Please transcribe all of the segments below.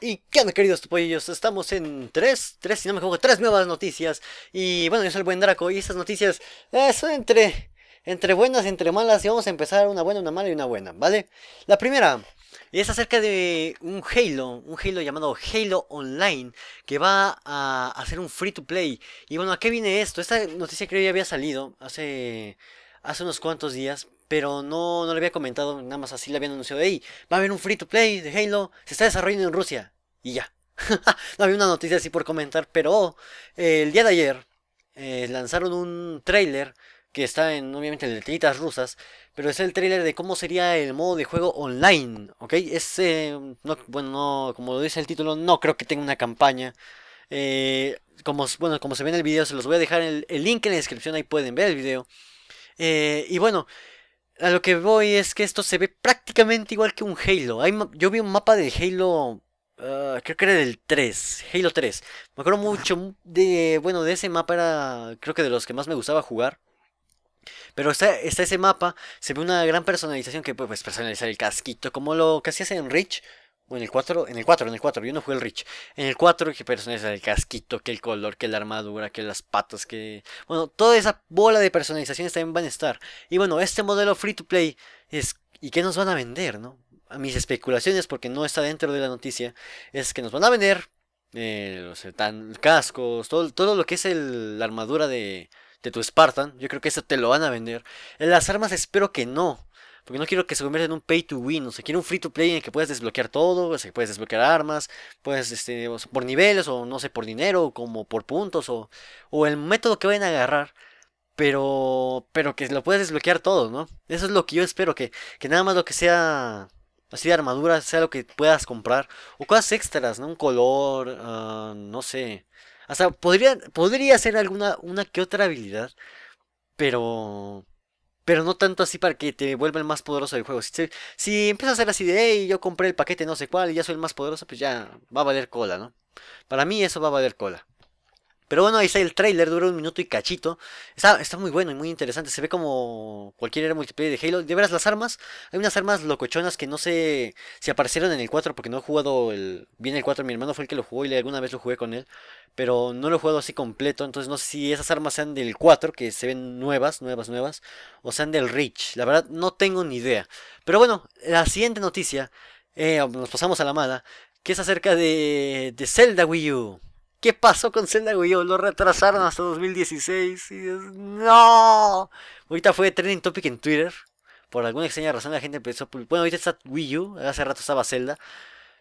Y qué onda queridos tupollos, estamos en tres, tres si no me equivoco, tres nuevas noticias Y bueno, yo soy el buen Draco y estas noticias eh, son entre, entre buenas entre malas Y vamos a empezar una buena, una mala y una buena, ¿vale? La primera es acerca de un Halo, un Halo llamado Halo Online Que va a hacer un free to play Y bueno, ¿a qué viene esto? Esta noticia creo ya había salido hace, hace unos cuantos días pero no, no le había comentado, nada más así le habían anunciado, hey, va a haber un free to play de Halo, se está desarrollando en Rusia, y ya. no había una noticia así por comentar, pero eh, el día de ayer eh, lanzaron un trailer que está en, obviamente, en letritas rusas, pero es el trailer de cómo sería el modo de juego online, ¿ok? Es, eh, no, bueno, no, como lo dice el título, no creo que tenga una campaña. como, bueno, como se ve en el video, se los voy a dejar el link en la descripción, ahí pueden ver el video. y bueno, a lo que voy es que esto se ve prácticamente igual que un Halo. Hay, yo vi un mapa de Halo, ah, creo que era del 3, Halo 3. Me acuerdo mucho de, bueno, de ese mapa era, creo que de los que más me gustaba jugar. Pero está, está ese mapa, se ve una gran personalización que puedes personalizar el casquito, como lo que hacías en Rich en el 4, en el 4, en el 4, yo no jugué el Rich. En el 4 que personaliza el casquito, que el color, que la armadura, que las patas, que... Bueno, toda esa bola de personalizaciones también van a estar. Y bueno, este modelo free to play es... ¿Y qué nos van a vender, no? A mis especulaciones, porque no está dentro de la noticia, es que nos van a vender eh, los tan, cascos, todo, todo lo que es el, la armadura de, de tu Spartan. Yo creo que eso te lo van a vender. En las armas espero que no. Porque no quiero que se convierta en un pay to win. O sea, quiero un free to play en el que puedes desbloquear todo. O sea, puedes desbloquear armas. Puedes, este, por niveles. O no sé, por dinero. Como por puntos. O, o el método que vayan a agarrar. Pero, pero que lo puedes desbloquear todo, ¿no? Eso es lo que yo espero. Que, que nada más lo que sea así de armadura sea lo que puedas comprar. O cosas extras, ¿no? Un color. Ah, no sé. Hasta podría, podría ser alguna una que otra habilidad. Pero pero no tanto así para que te vuelva el más poderoso del juego. Si, si empieza a ser así de, hey, yo compré el paquete no sé cuál y ya soy el más poderoso, pues ya va a valer cola, ¿no? Para mí eso va a valer cola. Pero bueno, ahí está el trailer, dura un minuto y cachito. Está, muy bueno y muy interesante. Se ve como cualquier era multiplayer de Halo. De veras, las armas. Hay unas armas locochonas que no sé si aparecieron en el 4 porque no he jugado el, bien el 4. Mi hermano fue el que lo jugó y alguna vez lo jugué con él. Pero no lo he jugado así completo. Entonces no sé si esas armas sean del 4, que se ven nuevas, nuevas, nuevas. O sean del Reach. La verdad, no tengo ni idea. Pero bueno, la siguiente noticia. Eh, nos pasamos a la mala. Que es acerca de, de Zelda Wii U. ¿Qué pasó con Zelda Wii U? Lo retrasaron hasta 2016. Y ¡No! Ahorita fue trending topic en Twitter. Por alguna extraña razón la gente empezó... Bueno, ahorita está Wii U. Hace rato estaba Zelda.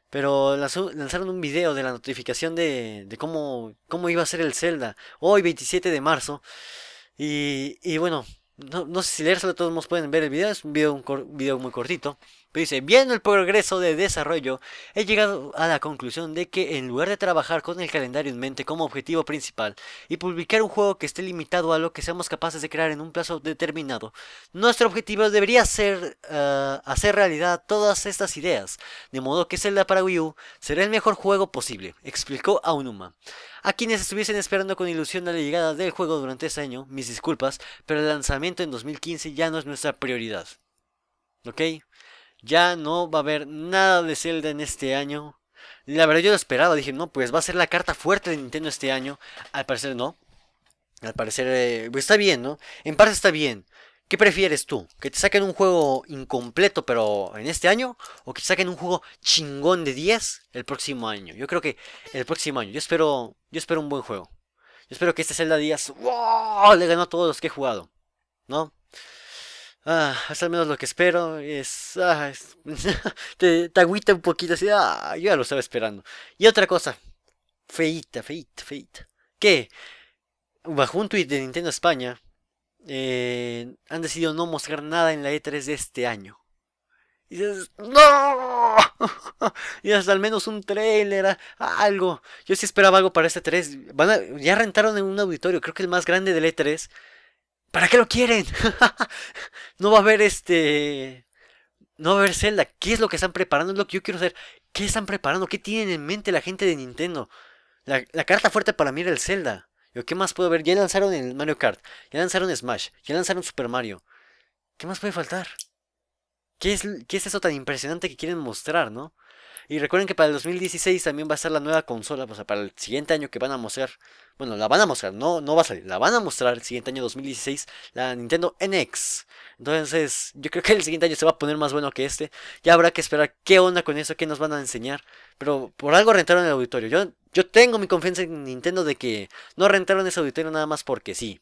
Pero lanzaron un video de la notificación de, de cómo, cómo iba a ser el Zelda. Hoy, 27 de marzo. Y, y bueno, no, no sé si leérselo, todos modos pueden ver el video. Es un video, un video muy cortito. Pero dice, viendo el progreso de desarrollo, he llegado a la conclusión de que en lugar de trabajar con el calendario en mente como objetivo principal y publicar un juego que esté limitado a lo que seamos capaces de crear en un plazo determinado, nuestro objetivo debería ser eh, hacer realidad todas estas ideas, de modo que Zelda para Wii U será el mejor juego posible, explicó Aonuma. A quienes estuviesen esperando con ilusión la llegada del juego durante ese año, mis disculpas, pero el lanzamiento en 2015 ya no es nuestra prioridad. ¿Ok? Ya no va a haber nada de Zelda en este año. La verdad yo lo esperaba, dije, no, pues va a ser la carta fuerte de Nintendo este año. Al parecer no. Al parecer eh, pues está bien, ¿no? En parte está bien. ¿Qué prefieres tú? ¿Que te saquen un juego incompleto pero en este año? ¿O que te saquen un juego chingón de 10 el próximo año? Yo creo que el próximo año. Yo espero, yo espero un buen juego. Yo espero que este Zelda Díaz ¡wow! le ganó a todos los que he jugado. ¿No? Ah, es al menos lo que espero. Es. Ah, te, agüita un poquito así. Ah, yo ya lo estaba esperando. Y otra cosa. Feita, feita, feita. Que bajo un tweet de Nintendo España. Eh, han decidido no mostrar nada en la E3 de este año. Y dices, ¡No! y hasta al menos un trailer, algo. Yo sí esperaba algo para este 3. Van ya rentaron en un auditorio, creo que el más grande del E3. ¿Para qué lo quieren? no va a haber este. No va a haber Zelda. ¿Qué es lo que están preparando? Es lo que yo quiero saber. ¿Qué están preparando? ¿Qué tienen en mente la gente de Nintendo? La, carta fuerte para mí era el Zelda. ¿Qué más puedo ver? Ya lanzaron el Mario Kart. Ya lanzaron Smash. Ya lanzaron Super Mario. ¿Qué más puede faltar? ¿Qué es, qué es eso tan impresionante que quieren mostrar, no? Y recuerden que para el 2016 también va a ser la nueva consola, o sea, para el siguiente año que van a mostrar. Bueno, la van a mostrar, no, no va a salir, la van a mostrar el siguiente año 2016, la Nintendo NX. Entonces, yo creo que el siguiente año se va a poner más bueno que este. Ya habrá que esperar qué onda con eso, qué nos van a enseñar. Pero por algo rentaron el auditorio. Yo, yo tengo mi confianza en Nintendo de que no rentaron ese auditorio nada más porque sí.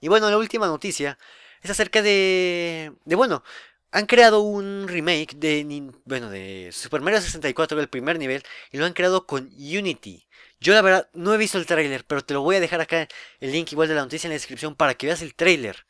Y bueno, la última noticia es acerca de... De bueno, han creado un remake de, bueno, de Super Mario 64, el primer nivel, y lo han creado con Unity. Yo la verdad no he visto el trailer, pero te lo voy a dejar acá el link igual de la noticia en la descripción para que veas el trailer.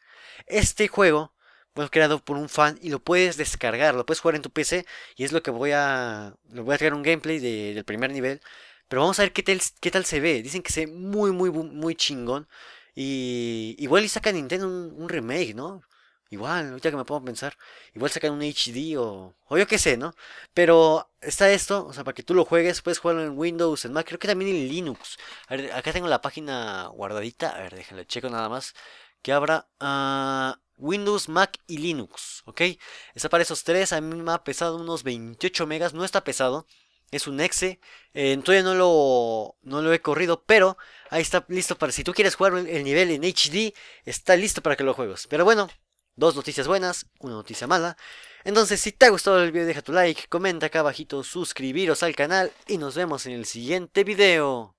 Este juego fue creado por un fan y lo puedes descargar, lo puedes jugar en tu PC y es lo que voy a... Lo voy a traer un gameplay del primer nivel. Pero vamos a ver qué tal, qué tal se ve. Dicen que se ve muy, muy, muy chingón. Y igual y saca Nintendo un, remake, ¿no? Igual, ahorita que me puedo pensar, igual sacan un HD o, o yo qué sé, ¿no? Pero está esto, o sea, para que tú lo juegues, puedes jugarlo en Windows, en Mac, creo que también en Linux. A ver, acá tengo la página guardadita, a ver, déjenle checo nada más, que abra uh, Windows, Mac y Linux, ¿ok? Está para esos tres, a mí me ha pesado unos 28 megas, no está pesado, es un exe. Eh, todavía no lo, no lo he corrido, pero ahí está listo para si tú quieres jugar el nivel en HD, está listo para que lo juegues. Pero bueno, dos noticias buenas, una noticia mala. Entonces, si te ha gustado el video, deja tu like, comenta acá abajito, suscribiros al canal y nos vemos en el siguiente video.